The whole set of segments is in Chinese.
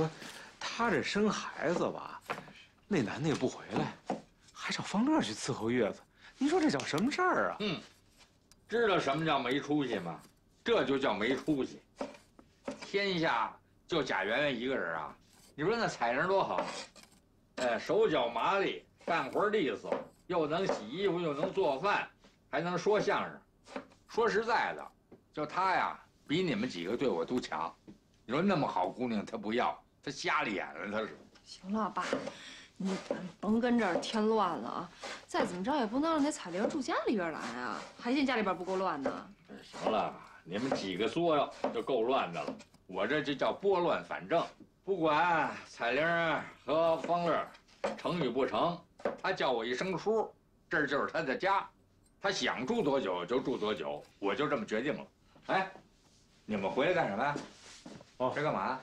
说，他这生孩子吧，那男的也不回来，还找方乐去伺候月子，你说这叫什么事儿啊？嗯，知道什么叫没出息吗？这就叫没出息。天下就贾圆圆一个人啊！你说那彩玲多好，哎，手脚麻利，干活利索，又能洗衣服，又能做饭，还能说相声。说实在的，就她呀，比你们几个对我都强。你说那么好姑娘，她不要，她瞎了眼了，他是。行了，爸，你甭跟这儿添乱了啊！再怎么着也不能让那彩玲住家里边来啊，还嫌家里边不够乱呢。行了，你们几个作就够乱的了，我这就叫拨乱反正。不管彩玲和方乐成与不成，他叫我一声叔，这就是他的家，他想住多久就住多久，我就这么决定了。哎，你们回来干什么呀？哦，这干嘛？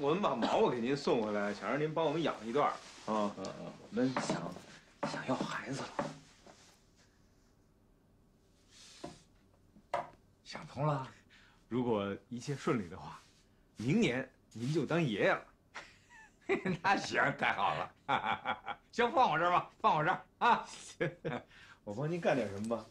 我们把毛毛给您送回来，想让您帮我们养一段啊。嗯嗯，我们想想要孩子了，想通了。如果一切顺利的话，明年您就当爷爷了。那行，太好了。行，放我这儿吧，放我这儿啊。我帮您干点什么吧。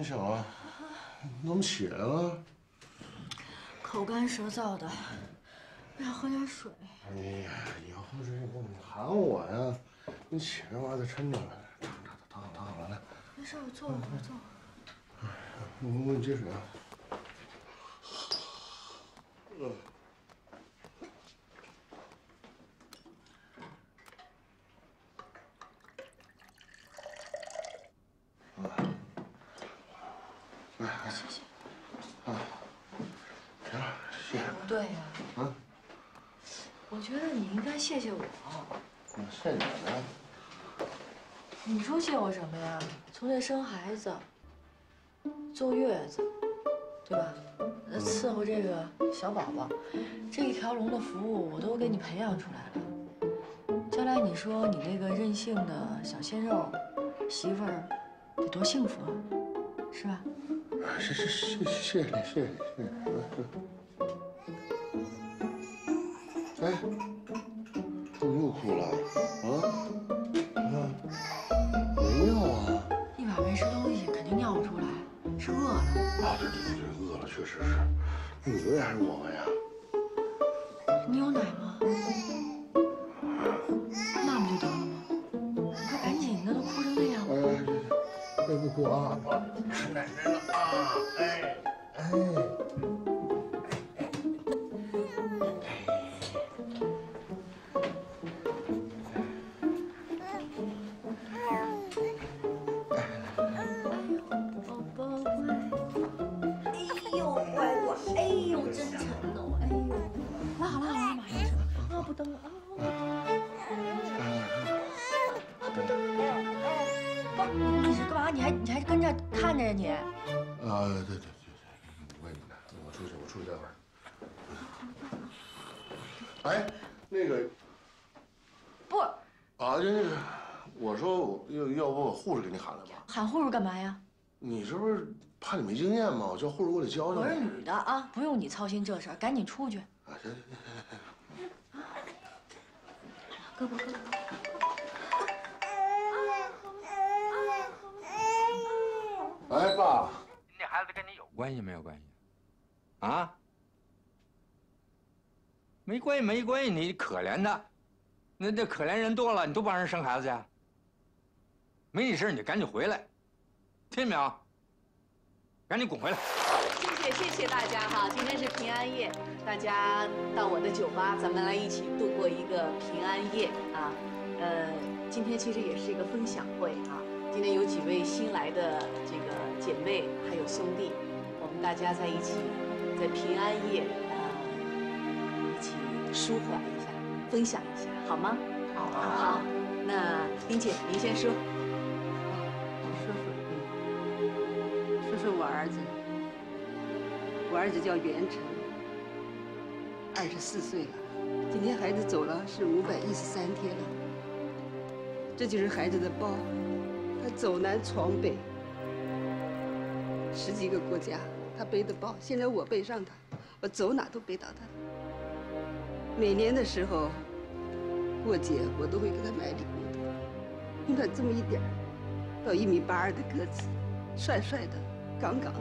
你醒了？你怎么起来了？口干舌燥的，我想喝点水。哎呀，以后这个你喊我呀，你起来吧，再抻着来，躺躺躺躺躺好了来。没事，我坐会儿，我坐会儿。我我给你接水啊。嗯。来，谢谢。啊，行了，谢谢。不对呀，啊，我觉得你应该谢谢我。我谢你呢。你说谢我什么呀？从这生孩子、坐月子，对吧？呃伺候这个小宝宝，这一条龙的服务我都给你培养出来了。将来你说你那个任性的小鲜肉媳妇儿得多幸福啊，是吧？是是谢谢谢谢你，谢谢你，谢谢你。哎，你又哭了啊？啊？没尿啊。一晚没吃东西，肯定尿不出来，是饿了。啊，对对对对，饿了，确实是。你喂还是我喂呀？着看着呀你？啊，对对对对，我也不干，我出去，我出去待会儿。哎，那个不啊，就那个，我说我要要不我护士给你喊来吧？喊护士干嘛呀？你这不是怕你没经验吗？我叫护士过来教教我是。女的啊，不用你操心这事儿，赶紧出去。啊，行行行。胳膊胳膊。哎，爸，那孩子跟你有关系没有关系？啊？没关系，没关系，你可怜他，那这可怜人多了，你都帮人生孩子去？没你事你赶紧回来，听见没有？赶紧滚回来！谢谢谢谢大家哈，今天是平安夜，大家到我的酒吧，咱们来一起度过一个平安夜啊。呃，今天其实也是一个分享会啊。今天有几位新来的这个姐妹还有兄弟，我们大家在一起，在平安夜呃一起舒缓一下，分享一下，好吗？好好，那林姐您先说。说说，嗯，说说我儿子。我儿子叫袁成，二十四岁了。今天孩子走了是五百一十三天了。这就是孩子的包，他走南闯北，十几个国家，他背的包。现在我背上他，我走哪都背到他。每年的时候，过节我都会给他买礼物的。你看这么一点。到一米八二的个子，帅帅的，杠杠的。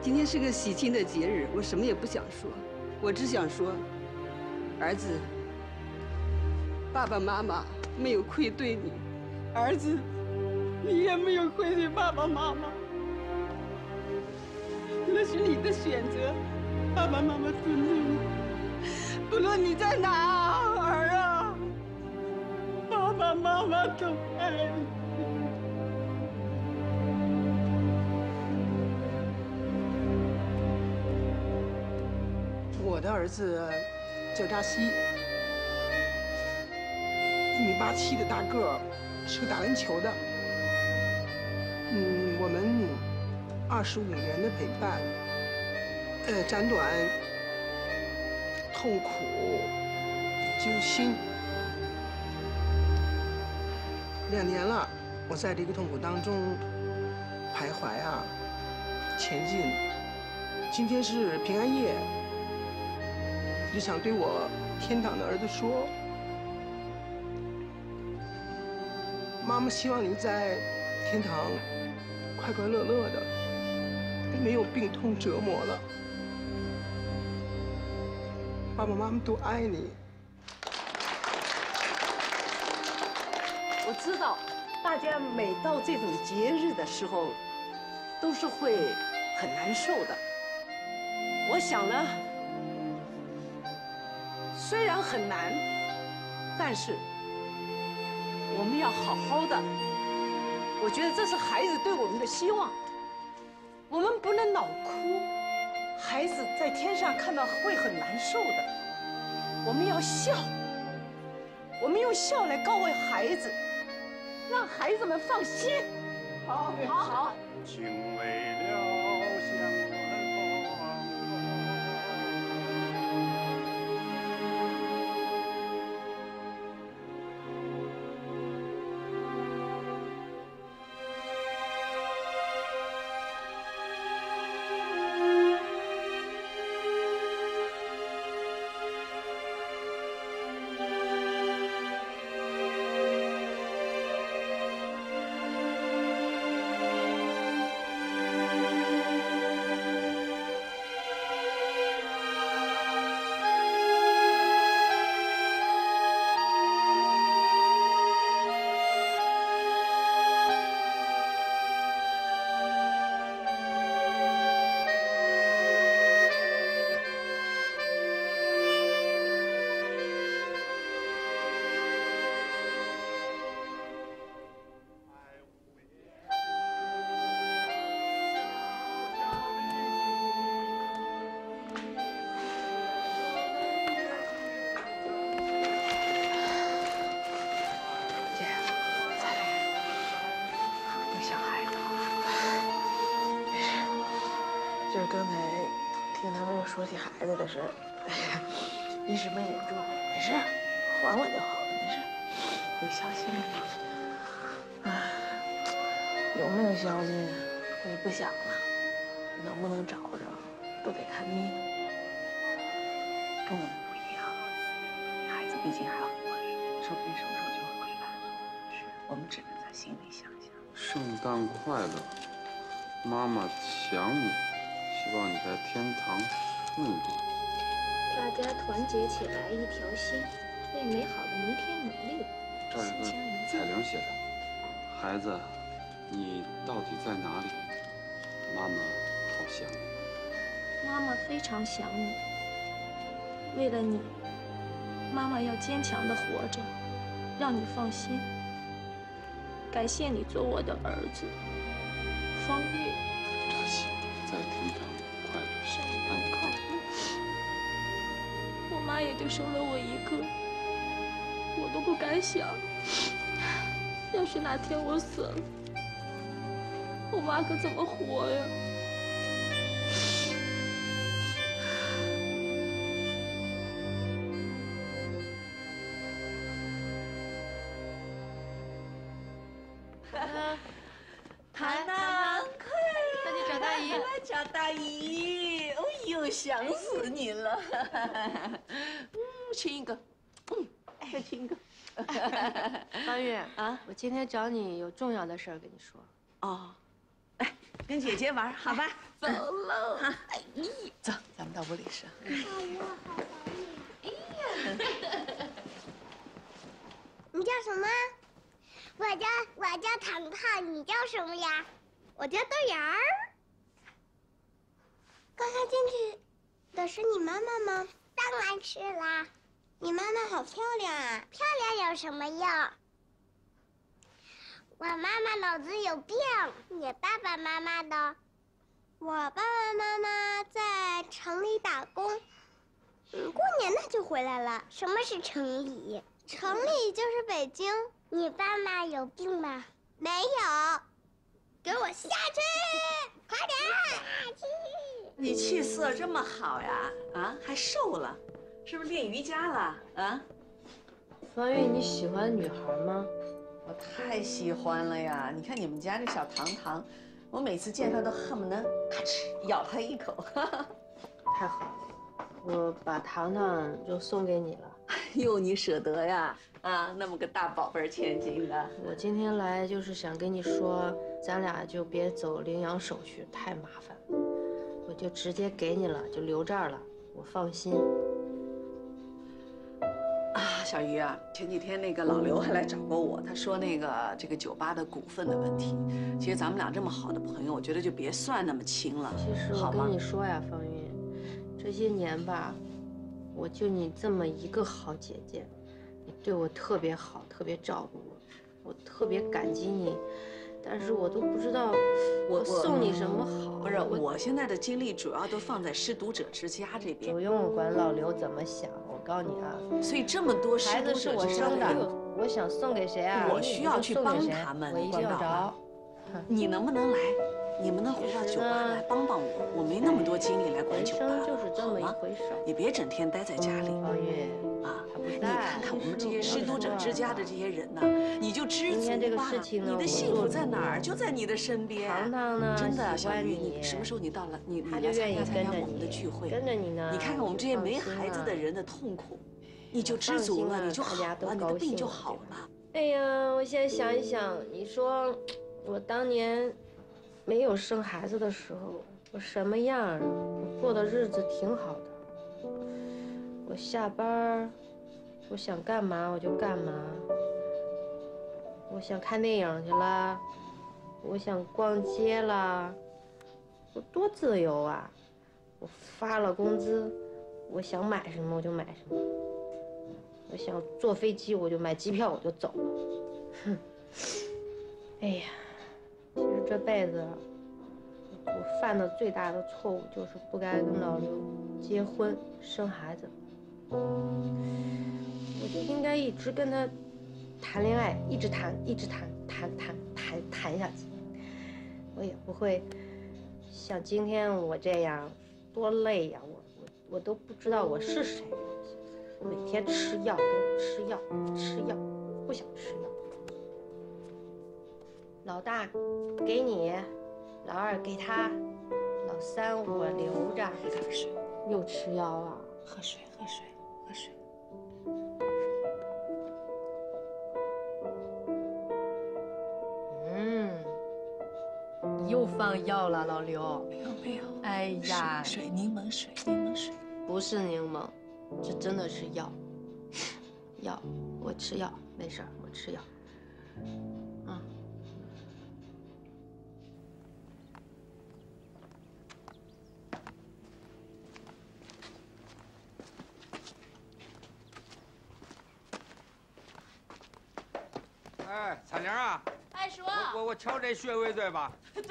今天是个喜庆的节日，我什么也不想说，我只想说，儿子，爸爸妈妈没有愧对你，儿子，你也没有愧对爸爸妈妈，那是你的选择，爸爸妈妈尊重你。不论你在哪儿啊，爸爸妈妈都爱你。我的儿子叫扎西，一米八七的大个儿，是个打篮球的。嗯，我们二十五年的陪伴，呃，斩短、痛苦、揪心。两年了，我在这个痛苦当中徘徊啊，前进。今天是平安夜。就想对我天堂的儿子说：“妈妈希望你在天堂快快乐乐的，没有病痛折磨了。爸爸妈妈都爱你。”我知道，大家每到这种节日的时候，都是会很难受的。我想呢。虽然很难，但是我们要好好的。我觉得这是孩子对我们的希望。我们不能老哭，孩子在天上看到会很难受的。我们要笑，我们用笑来告慰孩子，让孩子们放心。好，好，好。孩子的事，一时没忍住。没事，缓缓就好了，没事。有消息了吗？有没有消息我就不想了，能不能找着都得看命。跟我们不一样，孩子毕竟还活着，说不定什么时候就会回来。是我们只能在心里想想。圣诞快乐，妈妈想你，希望你在天堂。团结起来，一条心，为美好的明天努力。这儿有个彩玲写的：“孩子，你到底在哪里？妈妈好想你。”妈妈非常想你。为了你，妈妈要坚强的活着，让你放心。感谢你做我的儿子，方月。扎西在天堂妈也就生了我一个，我都不敢想，要是哪天我死了，我妈可怎么活呀？大姨大姨！想死你了！嗯，亲一个，嗯，再亲一个。方玉啊，我今天找你有重要的事儿跟你说。哦，来跟姐姐玩，好吧？走喽！哎呀，走，咱们到屋里吃。你叫什么？我叫我叫糖糖，你叫什么呀？我叫豆芽儿。刚刚进去的是你妈妈吗？当然是啦。你妈妈好漂亮啊！漂亮有什么用？我妈妈脑子有病。你爸爸妈妈呢？我爸爸妈妈在城里打工，嗯，过年他就回来了。什么是城里？城里就是北京。你爸妈有病吗？没有。给我下去！快点下去！你气色这么好呀？啊，还瘦了，是不是练瑜伽了？啊？方玉，你喜欢女孩吗？我太喜欢了呀！你看你们家这小糖糖，我每次见她都恨不得咔哧咬她一口。太好了，我把糖糖就送给你了。哟，你舍得呀？啊，那么个大宝贝儿千金的。我今天来就是想跟你说，咱俩就别走领养手续，太麻烦了。我就直接给你了，就留这儿了，我放心。啊，小鱼啊，前几天那个老刘还来找过我，他说那个这个酒吧的股份的问题，其实咱们俩这么好的朋友，我觉得就别算那么清了，其实我跟你说呀，方云，这些年吧，我就你这么一个好姐姐，你对我特别好，特别照顾我，我特别感激你。但是我都不知道我送你什么好。不是，我现在的精力主要都放在失独者之家这边。不用管老刘怎么想，我告诉你啊。所以这么多孩子是我生的，我想送给谁啊？我需要去帮他们，我管不着。你能不能来？你们能回到酒吧来帮帮我？我没那么多精力来管酒吧，就是这么一回事。你别整天待在家里。王月啊，你看看我们这些失独者之家的这些人呢，你就知足吧。你的幸福在哪儿？就在你的身边。糖糖呢？真的，小玉，你什么时候你到了，你你来参加参加我们的聚会，跟着你呢。你看看我们这些没孩子的人的痛苦，你就知足了，你就好了，你的病就好了。哎呀，我现在想一想，你说我当年。没有生孩子的时候，我什么样？我过的日子挺好的。我下班我想干嘛我就干嘛。我想看电影去了，我想逛街了，我多自由啊！我发了工资，我想买什么我就买什么。我想坐飞机我就买机票我就走了。哼，哎呀。其实这辈子，我犯的最大的错误就是不该跟老刘结婚生孩子。我就应该一直跟他谈恋爱，一直谈，一直谈，谈谈谈谈下去。我也不会像今天我这样，多累呀！我我我都不知道我是谁。我每天吃药，吃药，吃药，不想吃药。老大，给你；老二给他；老三我留着。喝水，又吃药啊？喝水，喝水，喝水。嗯，又放药了，老刘。没有没有。哎呀，水柠檬水，柠檬水。不是柠檬，这真的是药。药，我吃药，没事儿，我吃药。嗯。哎，彩玲啊，哎，叔，我我敲这穴位对吧？对。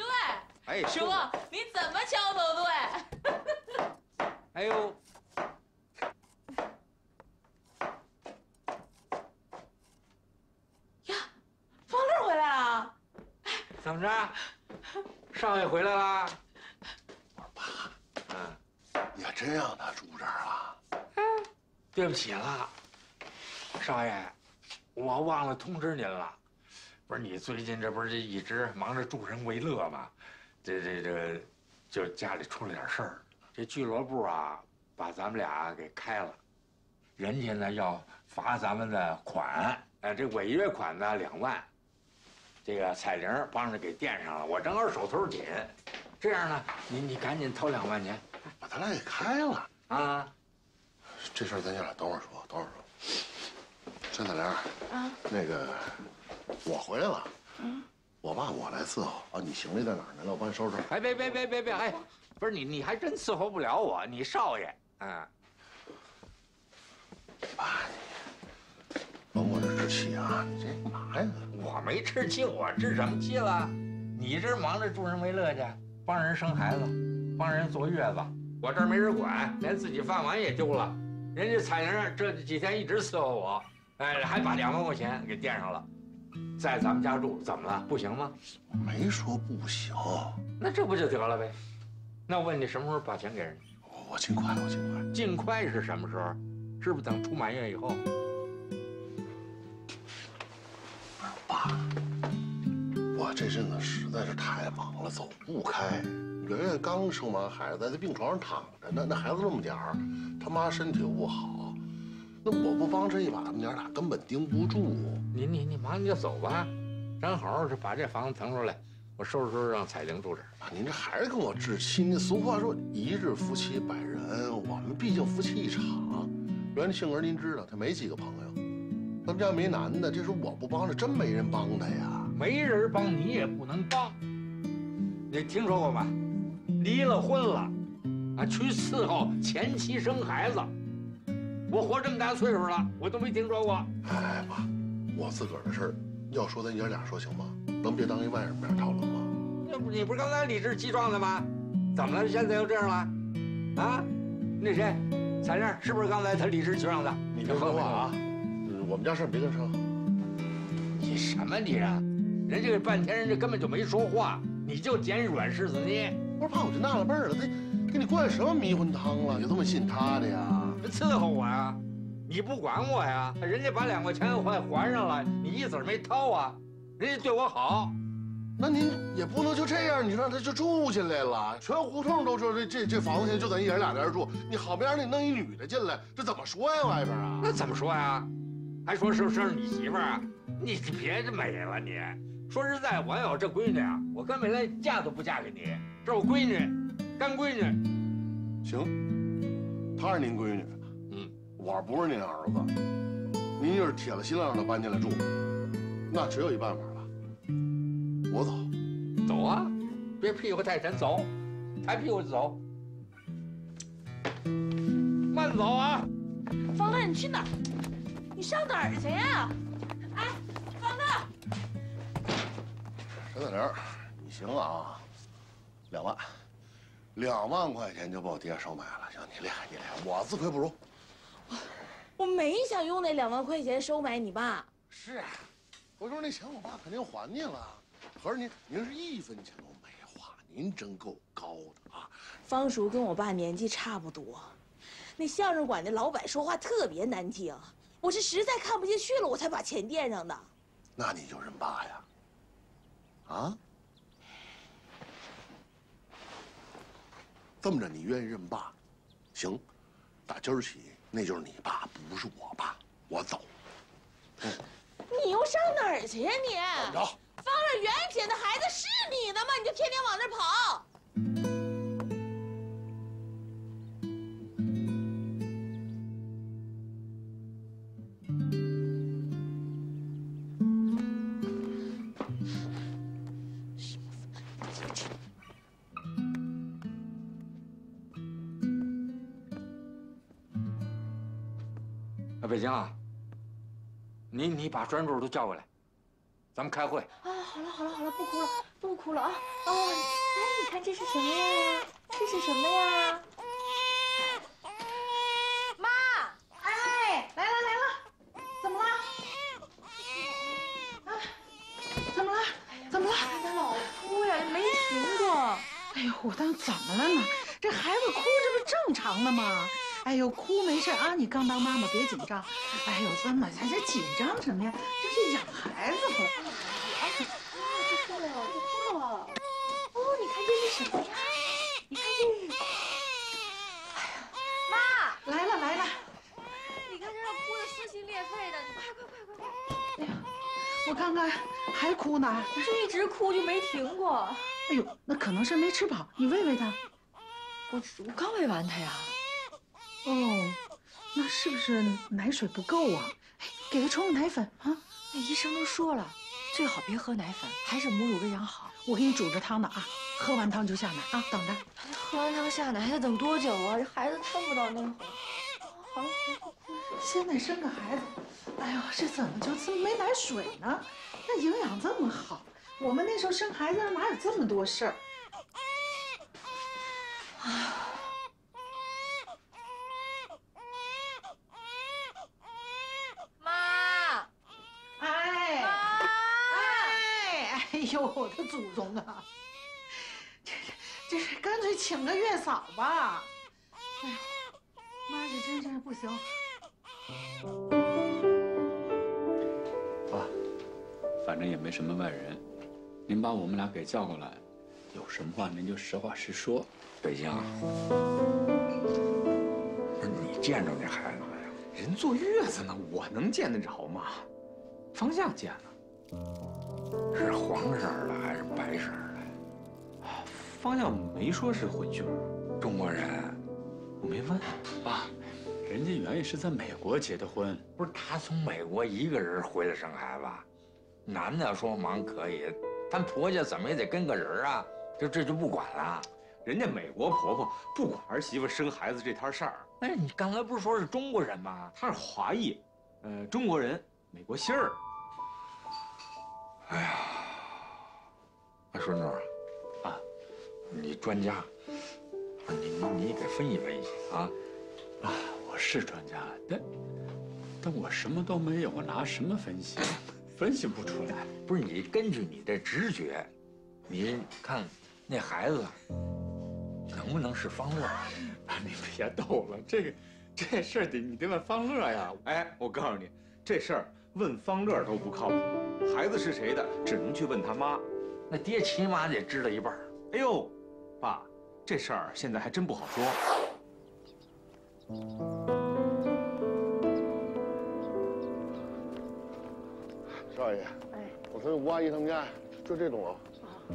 哎，叔，你怎么敲都对。哎呦。呀，方乐回来了。怎么着？少爷回来了？我说爸，嗯，你还真让他住这儿啊？对不起了，少爷，我忘了通知您了。不是你最近这不是一直忙着助人为乐吗？这这这，就家里出了点事儿，这俱乐部啊把咱们俩给开了，人家呢要罚咱们的款，哎，这违约款呢两万，这个彩玲帮着给垫上了，我正好手头紧，这样呢，你你赶紧掏两万钱，把咱俩给开了啊！这事儿咱爷俩等会儿说，等会儿说。陈彩玲，啊，那个我回来了，嗯。我爸我来伺候啊！你行李在哪儿呢？来，我帮你收拾。哎，别别别别别！哎，不是你，你还真伺候不了我，你少爷，嗯。爸，你甭我这置气啊！你这干嘛呀？我没置气，我置什么气了？你这忙着助人为乐去，帮人生孩子，帮人坐月子，我这儿没人管，连自己饭碗也丢了。人家彩玲这几天一直伺候我，哎，还把两万块钱给垫上了。在咱们家住怎么了？不行吗？我没说不行。那这不就得了呗？那我问你什么时候把钱给人？我我尽快，我尽快。尽快是什么时候？是不是等出满月以后？爸，我这阵子实在是太忙了，走不开。圆圆刚生完孩子，在病床上躺着呢。那孩子那么点儿，他妈身体又不好。那我不帮这一把，娘俩根本盯不住。你你你忙你就走吧，正好是把这房子腾出来，我收拾收拾让彩玲住这儿。啊，您这还是跟我置气？那俗话说一日夫妻百日恩，我们毕竟夫妻一场。原来性格您知道，他没几个朋友，他们家没男的，这时候我不帮着，真没人帮他呀。没人帮你也不能帮。你听说过吗？离了婚了，啊，去伺候前妻生孩子。我活这么大岁数了，我都没听说过。哎爸，我自个儿的事儿，要说咱爷俩说行吗？能别当一外人面讨论吗？要不你不是刚才理直气壮的吗？怎么了？现在又这样了？啊？那谁，彩玲是不是刚才他理直气壮的？你别说话啊！我们家事别跟上。你什么你啊？人家这半天人家根本就没说话，你就捡软柿子捏。不是怕我就纳了闷了，他给你灌什么迷魂汤了？就这么信他的呀？伺候我呀，你不管我呀？人家把两块钱还还上了，你一子没掏啊？人家对我好，那您也不能就这样，你让他就住进来了。全胡同都说这这这房子现在就咱爷俩在这住，你好不容易弄一女的进来，这怎么说呀？外边啊？那怎么说呀？还说是不是你媳妇儿啊？你别这美了你。说实在，我要有这闺女啊，我根本连嫁都不嫁给你。这我闺女，干闺女。行，她是您闺女。嗯。我不是您儿子，您要是铁了心了让她搬进来住，那只有一办法了，我走，走啊，别屁股太沉，走，抬屁股就走，慢走啊。方乐，你去哪儿？你上哪儿去呀？哎，方乐。陈彩玲，你行啊，两万，两万块钱就把我爹收买了，行，你厉害，你厉害，我自愧不如。我没想用那两万块钱收买你爸。是回头那钱我爸肯定还你了。合着您您是一分钱都没花，您真够高的啊！方叔跟我爸年纪差不多，那相声馆的老板说话特别难听，我是实在看不下去了，我才把钱垫上的。那你就认爸呀？啊？这么着，你愿意认爸？行，打今儿起，那就是你爸，不是我爸。我走。你又上哪儿去呀你？怎么着？方乐远品的孩子是你的吗？你就天天往那儿跑。你你把专柱都叫过来，咱们开会。啊，好了好了好了，不哭了不哭了啊！哦，哎，你看这是什么呀？这是什么呀？妈，哎，来了来了，怎么了？啊，怎么了？怎么了？他老哭呀，没停过。哎呦，我当怎么了呢？这孩子哭，这不正常的吗？哎呦，哭没事啊，你刚当妈妈别紧张。哎呦，这么咱这紧张什么呀？这是养孩子嘛。啊，这哭了，这哭了。哦，你看这是什么呀？你看这是……哎呀，妈，来了来了。你看这让哭的撕心裂肺的，你快快快快快！哎呀，我看看还哭呢，不是一直哭就没停过。哎呦，那可能是没吃饱，你喂喂他。我我刚喂完他呀。哦，那是不是奶水不够啊？哎，给他冲个奶粉啊！那医生都说了，最好别喝奶粉，还是母乳喂养好。我给你煮着汤呢啊，喝完汤就下奶啊，等着。喝完汤下奶还得等多久啊？这孩子撑不到那会儿。好了，别哭哭。现在生个孩子，哎呦，这怎么就这么没奶水呢？那营养这么好，我们那时候生孩子哪有这么多事儿？啊。妈，哎，妈，哎，哎呦，我的祖宗啊！这这这是干脆请个月嫂吧？哎呦，妈这真是不行。爸，反正也没什么外人，您把我们俩给叫过来，有什么话您就实话实说。北京，不是你见着那孩子了呀？人坐月子呢，我能见得着吗？方向见了，是黄色的还是白色的？方向没说是混血，中国人，我没问。爸，人家原意是在美国结的婚，不是他从美国一个人回来生孩子，男的说忙可以，但婆家怎么也得跟个人啊，就这就不管了。人家美国婆婆不管儿媳妇生孩子这摊事儿。哎，你刚才不是说是中国人吗？他是华裔，呃，中国人，美国姓儿。哎呀，哎，顺子，啊，你专家，你你你给分析分析啊！啊，我是专家，但但我什么都没有，我拿什么分析？分析不出来。不是你根据你的直觉，你看那孩子。能不能是方乐？你别逗了，这个这事儿得你得问方乐呀。哎，我告诉你，这事儿问方乐都不靠谱。孩子是谁的，只能去问他妈。那爹起码得知道一半。哎呦，爸，这事儿现在还真不好说。少爷，哎，我说吴阿姨他们家就这栋楼。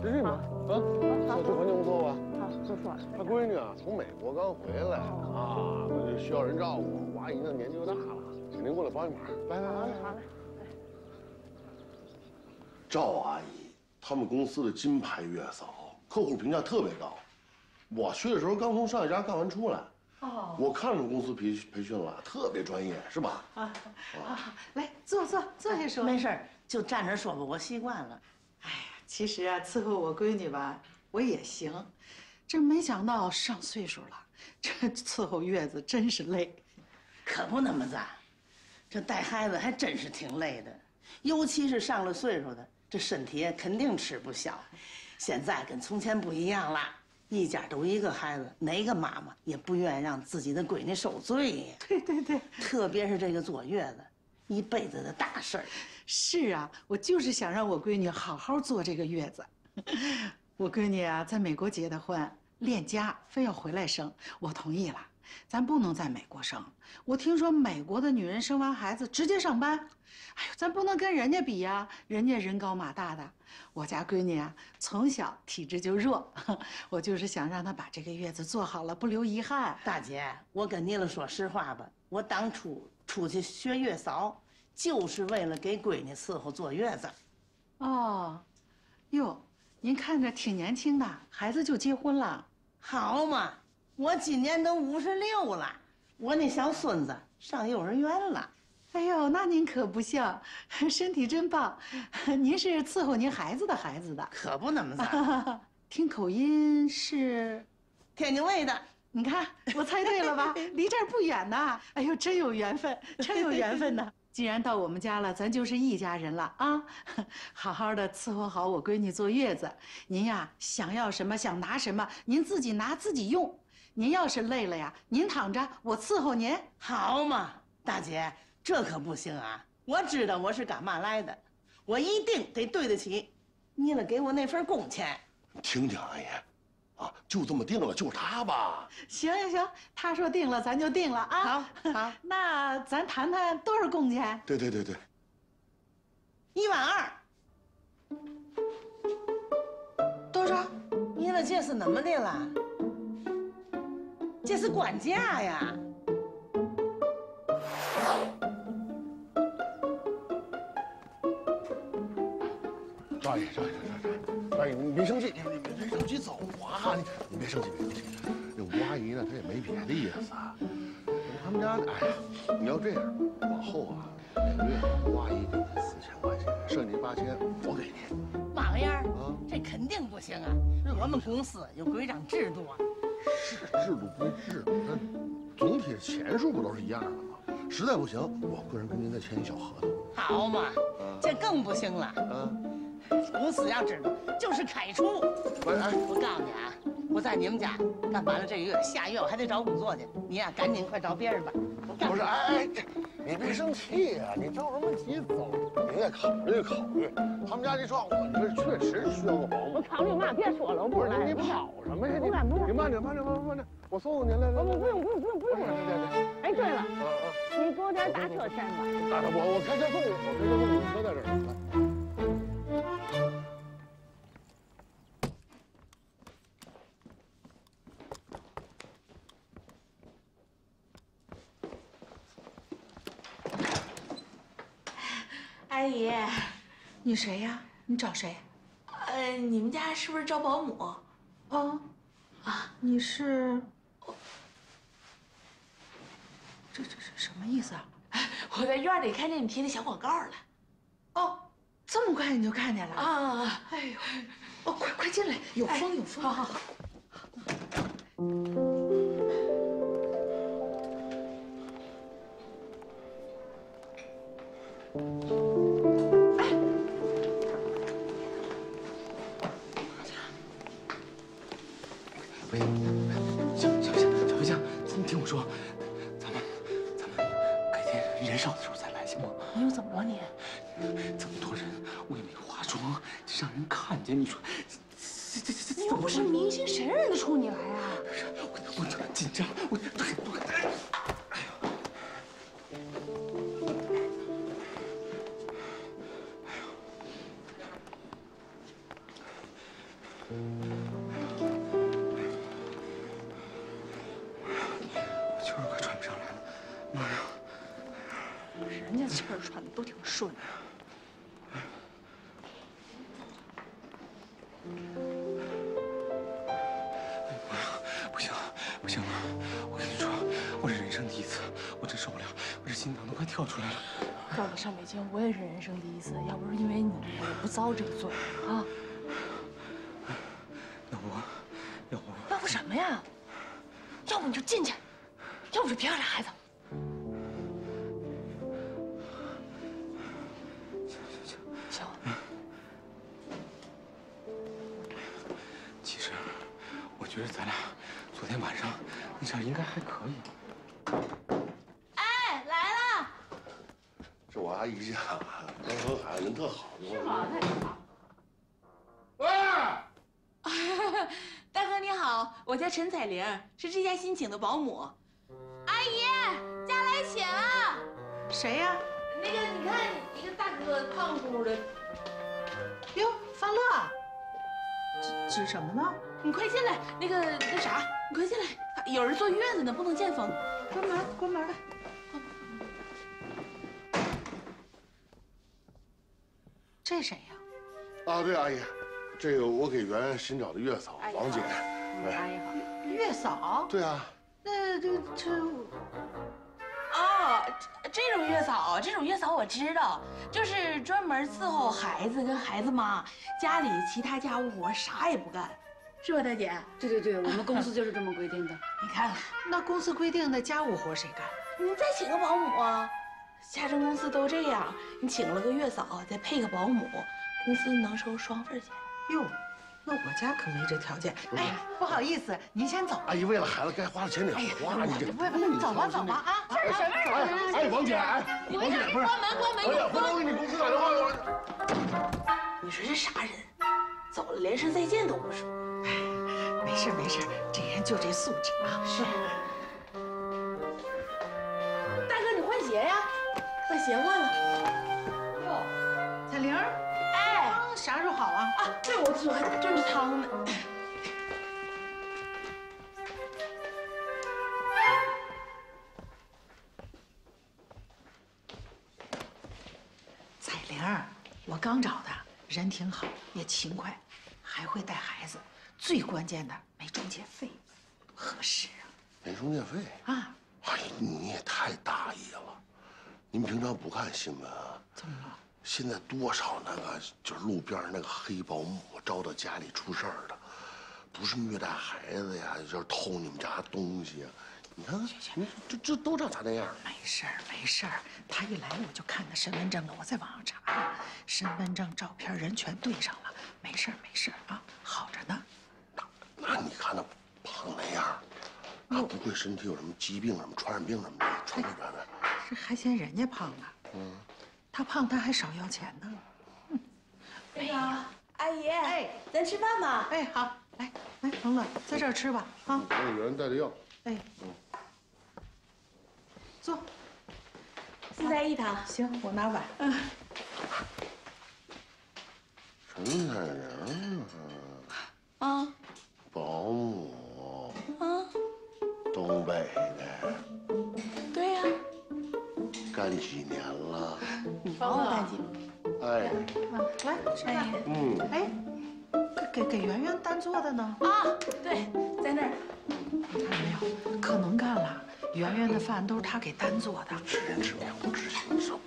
这这吗？啊，小区环境不错吧？好，不错。他闺女啊，从美国刚回来啊，就需要人照顾。吴阿姨呢年纪又大了，请您过来帮一忙。来来来，好嘞。赵阿姨，他们公司的金牌月嫂，客户评价特别高。我去的时候刚从上一家干完出来，哦，我看着公司培培训了，特别专业，是吧？啊啊，来坐坐坐下说。没事就站着说吧，我习惯了。哎呀。其实啊，伺候我闺女吧，我也行，这没想到上岁数了，这伺候月子真是累。可不那么咱，这带孩子还真是挺累的，尤其是上了岁数的，这身体肯定吃不消。现在跟从前不一样了，一家都一个孩子，哪个妈妈也不愿意让自己的闺女受罪呀。对对对，特别是这个坐月子，一辈子的大事儿。是啊，我就是想让我闺女好好坐这个月子。我闺女啊，在美国结的婚，恋家，非要回来生，我同意了。咱不能在美国生，我听说美国的女人生完孩子直接上班。哎呦，咱不能跟人家比呀，人家人高马大的。我家闺女啊，从小体质就弱，我就是想让她把这个月子做好了，不留遗憾。大姐，我跟你了说实话吧，我当初出去学月嫂，就是为了给闺女伺候坐月子。哦，哟，您看着挺年轻的，孩子就结婚了，好嘛。我今年都五十六了，我那小孙子上幼儿园了。哎呦，那您可不像，身体真棒。您是伺候您孩子的孩子的，可不那么 咋。听口音是天津卫的。你看，我猜对了吧？离这儿不远呐。哎呦，真有缘分，真有缘分呢。既然到我们家了，咱就是一家人了啊！好好的伺候好我闺女坐月子。您呀，想要什么，想拿什么，您自己拿自己用。您要是累了呀，您躺着，我伺候您，好嘛，大姐，这可不行啊！我知道我是干嘛来的，我一定得对得起你了给我那份工钱。听听阿姨，啊，就这么定了，就是他吧。行行行，他说定了，咱就定了啊。好，好，那咱谈谈多少工钱？对对对对，一万二。多少？你了这是怎么的了？这是管家呀！赵阿姨，赵阿姨，赵阿姨，赵阿姨，你别生气，你你别着急走啊！你你别生气，别生气。这吴阿姨呢，她也没别的意思。他们家，哎呀，你要这样，往后啊，每个月吴阿姨给你四千块钱，剩下八千我给你。马样儿，这肯定不行啊！我们公司有规章制度啊。是制度归制度，那总体钱数不都是一样的吗？实在不行，我个人跟您再签一小合同。好嘛，这更不行了。嗯，公司要知道就是开除。哎，我告诉你啊，我在你们家干完了这个月，下月我还得找工作去。你呀，赶紧快找别人吧。不是，哎哎，这你别生气呀，你着什么急走？你得考虑考虑，他们家这状况，你这确实需要个保姆。我考虑嘛，别说了，我不来。你跑什么呀？不干不干。你慢点，慢点，慢点，慢点，我送送您来来。不不用不用不用不用。对对对。哎，对了，你给我点打车钱吧。我我开车送你，我开车送你，车在这儿。阿姨，你谁呀？你找谁？呃，你们家是不是招保姆？哦，啊，你是？这这是什么意思啊？我在院里看见你贴的小广告了。哦，这么快你就看见了？啊！哎呦，哦，快快进来，有风有风。好好好。喂，小小香，小飞象，你听我说，咱们咱们改天人少的时候再来，行吗？你又怎么了你？这么多人，我也没化妆，让人看见，你说这这这你又不是明星，谁认得出你来跳出来了。到了上北京，我也是人生第一次，要不是因为你，我也不遭这个罪啊。要不，要不，要不什么呀？要不你就进去，我阿姨家刚生孩子，人特好。是吗？那挺好。喂，大哥你好，我叫陈彩玲，是这家新请的保姆。阿姨，家来请了。谁呀？那个，你看一个大哥，胖乎的。哟，方乐，指指什么呢？你快进来，那个那啥，你快进来，有人坐月子呢，不能见风。关门，关门来。这谁呀？啊，对，阿姨，这个我给圆圆新找的月嫂阿姨王姐。好阿姨好。月嫂？对啊，那这这哦，这这种月嫂，这种月嫂我知道，就是专门伺候孩子跟孩子妈，家里其他家务活啥也不干，是吧，大姐？对对对，我们公司就是这么规定的。你看看，那公司规定的家务活谁干？你再请个保姆啊，家政公司都这样，你请了个月嫂，再配个保姆，公司能收双份钱。哟，那我家可没这条件。哎，不好意思，您先走。阿姨为了孩子该花的钱得花，你这不不，走吧走吧啊！这是什么人啊？哎，王姐，哎，王姐不是，关门关门！哎呀，回头给你公司打电话。你说这啥人？走了连声再见都不说。哎没事没事，这人就这素质啊。是。把鞋换了。哟，彩玲，哎，汤啥时候好啊？啊，这，我这还炖着汤呢。彩玲儿，我刚找的，人挺好，也勤快，还会带孩子，最关键的没中介费，合适啊。没中介费啊？哎呀，你也太大意了。您平常不看新闻啊？怎么了？现在多少那个就是路边那个黑保姆招到家里出事儿的，不是虐待孩子呀，就是偷你们家东西呀。你看看，你这这都长他那样。没事儿没事儿，他一来我就看他身份证了，我在网上查，身份证、照片人全对上了，没事儿没事儿啊，好着呢。那你看他胖那样，他不会身体有什么疾病、什么传染病什么的，传不传染？这还嫌人家胖呢？嗯，他胖他还少要钱呢。哎呀阿姨，哎，咱吃饭吧。哎，好，来来，冯乐，在这儿吃吧啊。我给人带的药。哎，坐。四菜一汤。行，我拿碗。嗯。来吃饭。嗯。哎，给给圆圆单做的呢？啊，对，在那儿。你看没有？可能干了。圆圆的饭都是他给单做的。吃人知面不吃心，这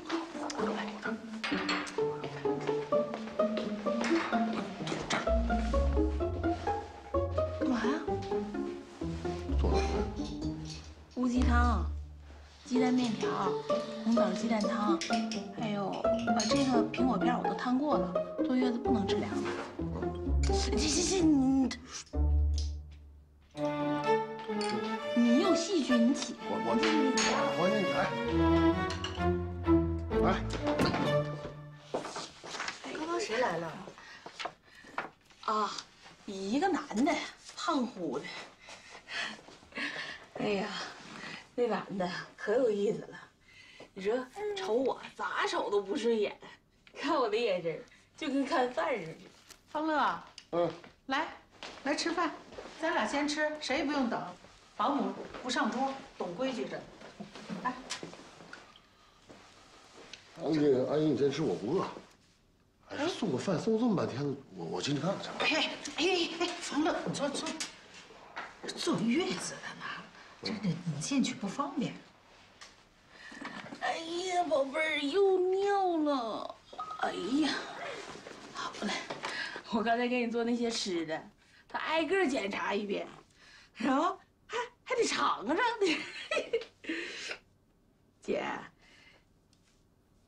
规矩着。来，王姐，阿姨，你先吃，我不饿。哎，送个饭送这么半天，我我进去看看去。哎哎哎，方乐，坐坐，坐月子的呢，这这你进去不方便。哎呀，宝贝儿又尿了。哎呀，好嘞，我刚才给你做那些吃的，他挨个检查一遍，然后还还得尝尝呢。姐，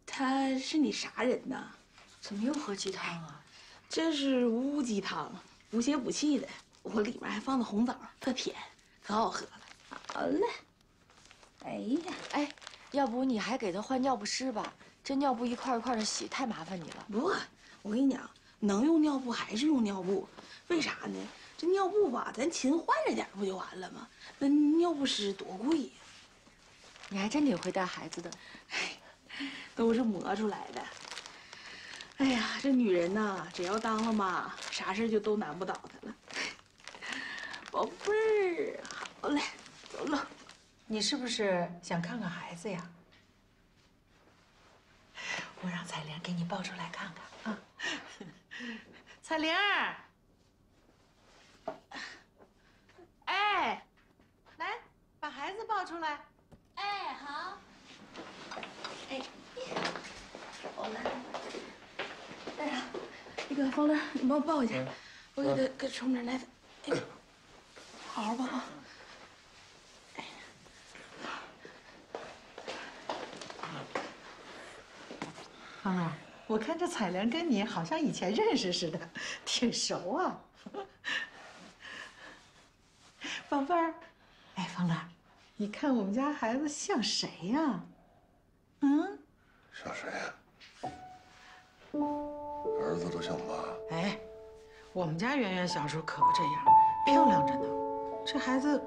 他是你啥人呐？怎么又喝鸡汤啊？这是乌鸡汤，补血补气的。我里面还放的红枣，特甜，可好喝了。好嘞。哎呀，哎，要不你还给他换尿不湿吧？这尿布一块一块的洗，太麻烦你了。不，我跟你讲，能用尿布还是用尿布，为啥呢？这尿布吧，咱勤换着点不就完了吗？那尿不湿多贵呀！你还真挺会带孩子的，都是磨出来的。哎呀，这女人呐，只要当了妈，啥事就都难不倒她了。宝贝儿，好嘞，走了。你是不是想看看孩子呀？我让彩玲给你抱出来看看啊。彩玲，哎，来把孩子抱出来。哎，好。哎，好嘞。哎呀，那个方乐，你帮我抱一下，我给他给冲点奶粉。哎，好好抱抱。方乐，我看这彩玲跟你好像以前认识似的，挺熟啊。宝贝儿，哎，方乐，你看我们家孩子像谁呀？嗯，像谁呀？儿子都像妈。哎，我们家圆圆小时候可不这样，漂亮着呢。这孩子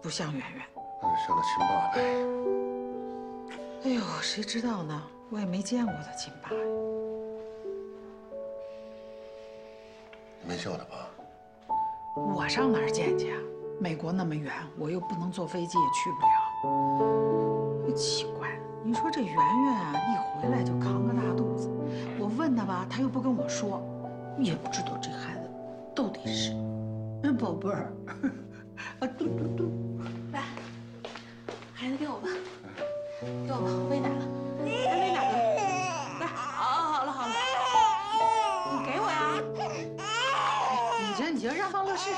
不像圆圆，那就像他亲爸呗。哎呦，谁知道呢？我也没见过他亲爸呀。你没叫他爸？我上哪儿见去啊？美国那么远，我又不能坐飞机，也去不了。奇怪，你说这圆圆啊，一回来就扛个大肚子，我问她吧，她又不跟我说，也不知道这孩子到底是……嗯，宝贝儿，啊，嘟嘟嘟，来，孩子给我吧，给我吧，我喂奶了，来喂奶了，来，好，好了，好了，你给我呀。你这你就让方乐试试。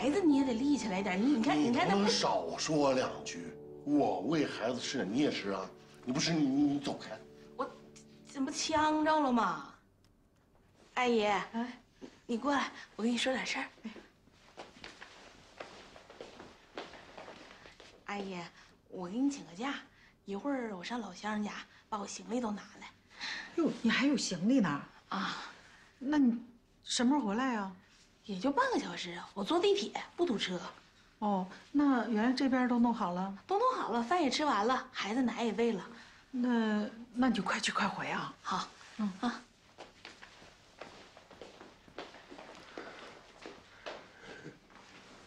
孩子你也得立起来点。你你看，你看能少说两句。我喂孩子吃，你也吃啊？你不吃，你你你走开。我这不呛着了吗？阿姨，哎，你过来，我跟你说点事儿。阿姨，我给你请个假，一会儿我上老乡家。把我行李都拿来。哟，你还有行李呢？啊，那你什么时候回来呀？也就半个小时啊，我坐地铁，不堵车。哦，那原来这边都弄好了？都弄好了，饭也吃完了，孩子奶也喂了。那那你就快去快回啊！好，嗯啊。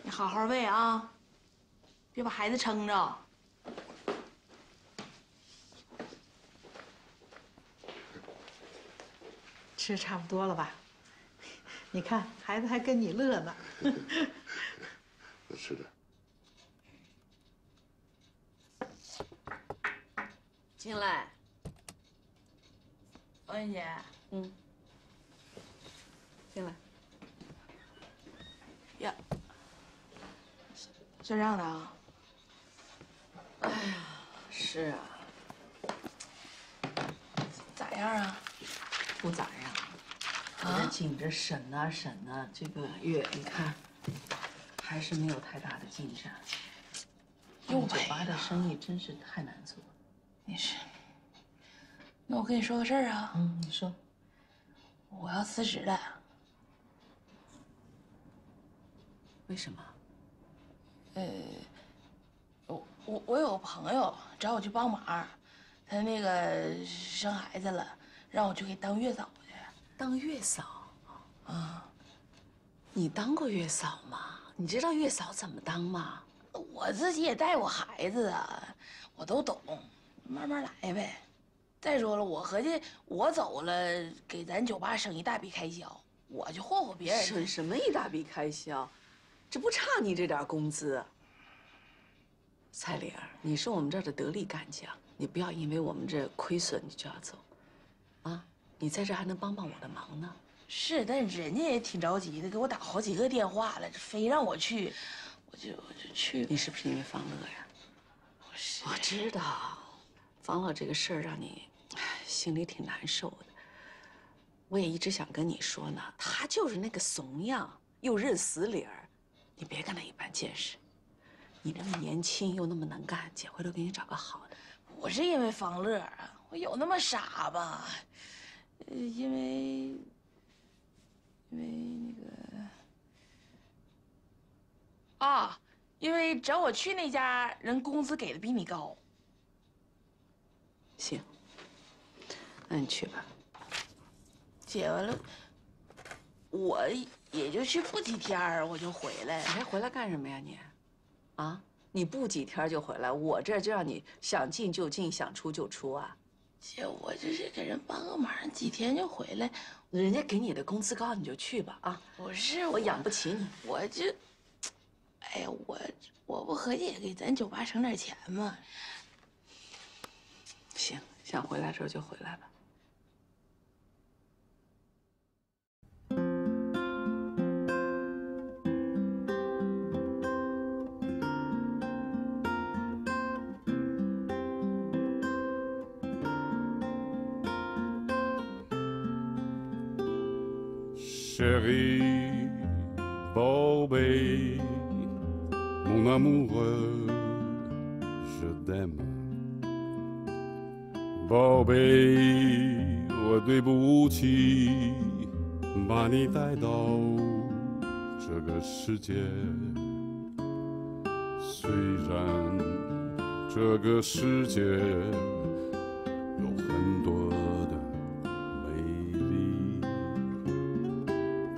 你好好喂啊，别把孩子撑着。吃差不多了吧？你看孩子还跟你乐呢。多吃点。进来。王云姐。嗯。进来。呀。算账的啊。哎呀，是啊。咋样啊？不咋样。我这紧着审呐审呐，这个月你看，还是没有太大的进展。用酒吧的生意真是太难做。你是。那我跟你说个事儿啊。嗯，你说。我要辞职了。为什么？呃，我我我有个朋友找我去帮忙，他那个生孩子了，让我去给当月嫂。当月嫂，啊，你当过月嫂吗？你知道月嫂怎么当吗？我自己也带过孩子啊，我都懂。慢慢来呗。再说了，我合计我走了，给咱酒吧省一大笔开销，我就霍霍别人。省什么一大笔开销？这不差你这点工资。彩玲，你是我们这儿的得力干将，你不要因为我们这亏损你就要走，啊？你在这儿还能帮帮我的忙呢。是，但人家也挺着急的，给我打好几个电话了，非让我去，我就我就去。你是不是因为方乐呀？我是。我知道，方乐这个事儿让你，心里挺难受的。我也一直想跟你说呢，他就是那个怂样，又认死理儿，你别跟他一般见识。你那么年轻又那么能干，姐回头给你找个好的。不是因为方乐啊，我有那么傻吧？呃，因为。因为那个啊，因为找我去那家人工资给的比你高。行，那你去吧。姐，完了，我也就去不几天我就回来。你还回来干什么呀你？啊，你不几天就回来，我这就让你想进就进，想出就出啊。姐，我这是给人帮个忙，几天就回来。人家给你的工资高，你就去吧啊！不是我养不起你，我就，哎呀，我我不合计也给咱酒吧省点钱吗？行，想回来时候就回来吧。Amoureux, je t'aime。宝贝，我对不起把你带到这个世界。虽然这个世界有很多的美丽，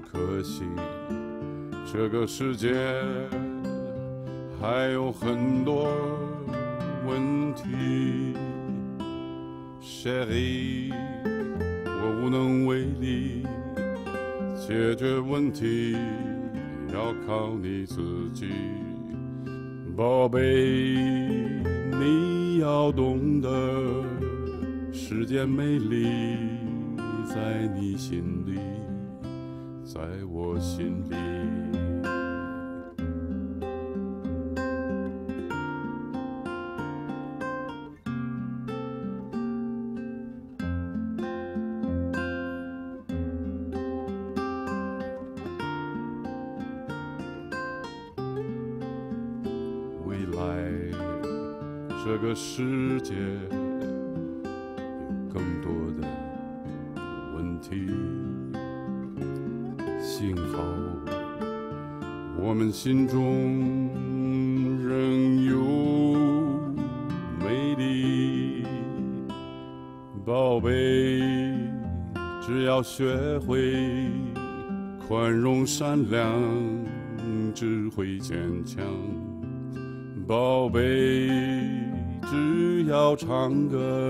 可惜这个世界还有很多问题。Chérie，我无能为力解决问题，要靠你自己。宝贝，你要懂得，世间美丽在你心里，在我心里。亮，只会坚强。宝贝，只要唱歌，